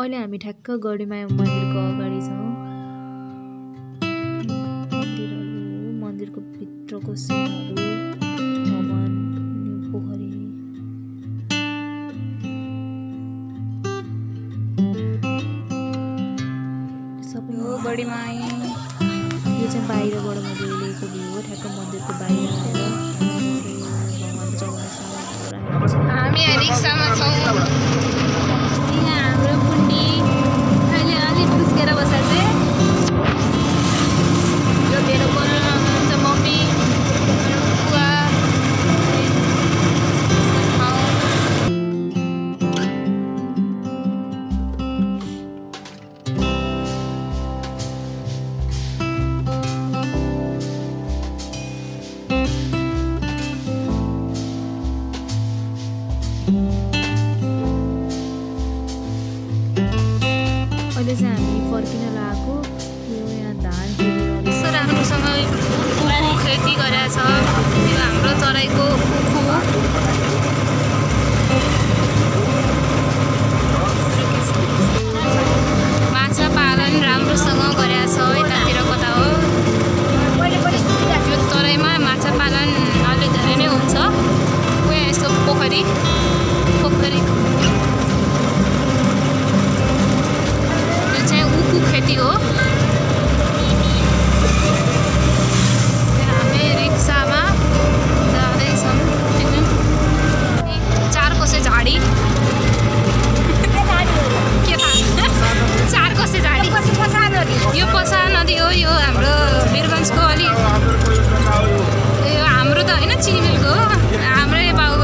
अहिले हामी ठ्याक्क गढीमा मन्दिरको अगाडि छौँ। मन्दिरको भित्रको गरेछ यो हाम्रो तराईको उखु माछा पालन राम्रोसँग गरेछ यतातिर कता हो? यो तराईमा माछा पालन अलिक धेरै नै हुन्छ। कोही यस्तो पोखरी। यो पसा नदी हो यो हाम्रो वीरगन्जको अलि यो हाम्रो त होइन चिनीमिलको हो। हाम्रै बाउ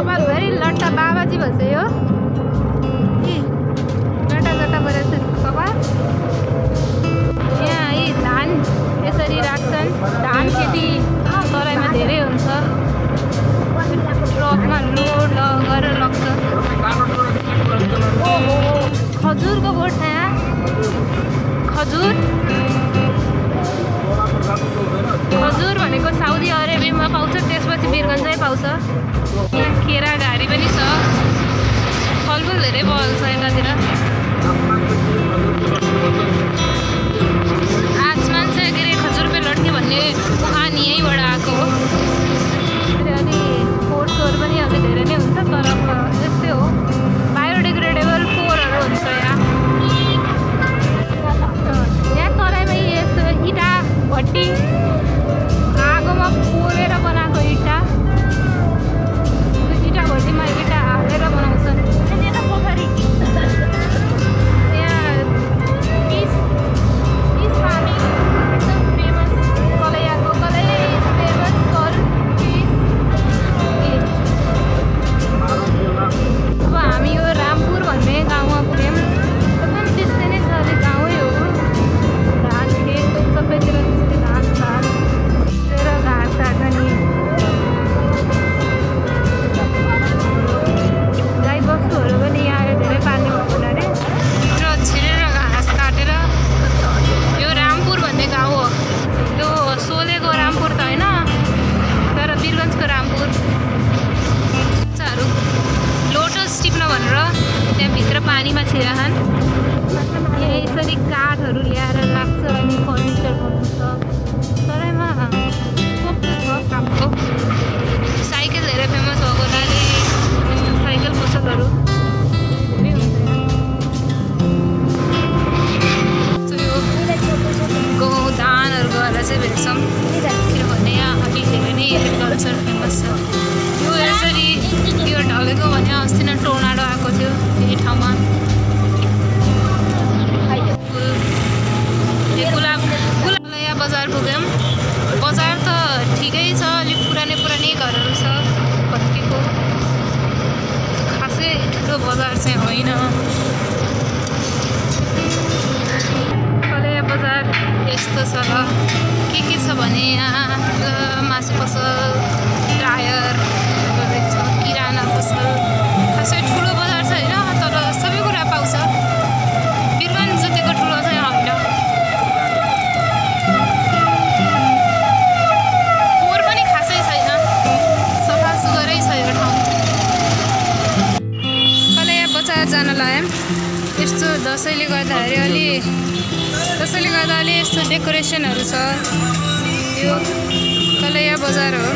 कपाल भयो लट्टा बाबाजी भन्छ यो। ए लट्टा लट्टा गरेर कपाल यहाँ यी धान यसरी राख्छन्। धान खेती तराईमा धेरै हुन्छ। ट्रकमा लोड ल गरेर लग्छ। खजुरको बोटमा खजुर। खजुर भनेको साउदी अरेबियामा पाउँछ त्यसपछि बिरगन्जै पाउँछ। यहाँ केरा घारी पनि छ। फलफुल धेरै बल्छ यतातिर। आसमान चाहिँ के अरे खजुर पे लट्ने भन्ने उखान यहीँबाट आएको हो। त्यहाँ भित्र पानीमा छिराहन यहाँ यसरी काठहरू ल्याएर लाग्छ अनि फर्निचर बनाउँछ तरैमा कामको साइकल धेरै फेमस भएको हुनाले साइकल पसलहरू गहुँ धानहरू गएर चाहिँ भेट्छौँ किनभने यहाँ अलिक धेरै नै एग्रिकल्चर फेमस छ यो यसरी यो ढलेको भने बजार चाहिँ होइन कलैया बजार यस्तो छ के के छ भने यहाँ? मासु पसल। डेकोरेसनहरू छ। यो कलैया बजार हो।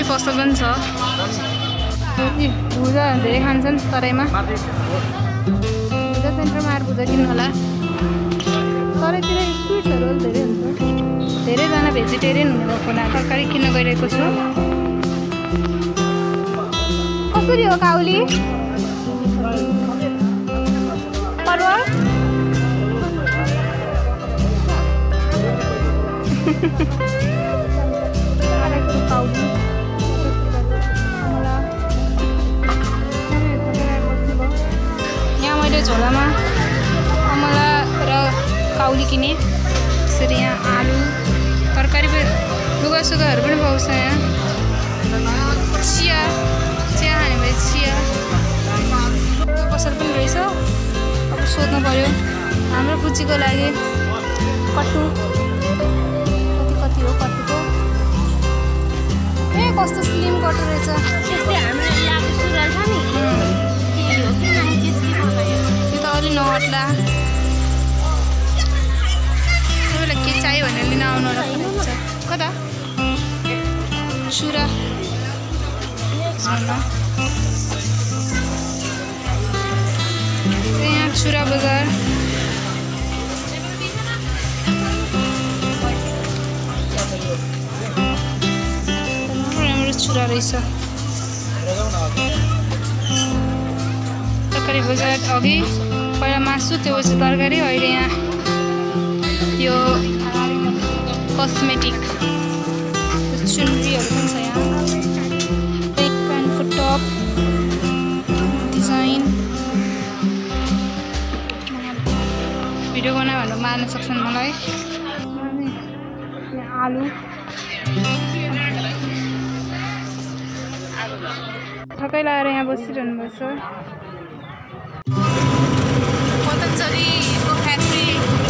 दामी पसल पनि छ। भुजा धेरै खान्छन् तराईमा। भुजा सेन्टरमा आएर भुजा किन्नु होला। तराईतिर स्विट्सहरू धेरै हुन्छ। धेरैजना भेजिटेरियन हुने भएको हुना तरकारी किन्न गइरहेको छु। कसरी हो काउली? काउली मैले झोलामा अमला र काउली किनेँ। त्यसरी यहाँ आलु तरकारी पनि लुगा सुगाहरू पनि पाउँछ यहाँ। चिया चिया खाने भए चिया। पसल पनि रहेछ। अब सोध्नु पऱ्यो हाम्रो बुच्चीको लागि कट्टु कति कति हो कट्टुको ए कस्तो स्लिम कट्टु रहेछ। तपाईँलाई आउनु होला यहाँ छुरा बजार राम्रो छुरा रहेछ तरकारी बजार अघि मासु त्यो पछि तरकारी अहिले यहाँ यो कस्मेटिक चुनरीहरू पनि छ यहाँ प्यान्टको टप डिजाइन भिडियो बनायो भनेर मार्न सक्छन् मलाई आलु ठक्कै लगाएर यहाँ बसिरहनु भएको छ nursery happy.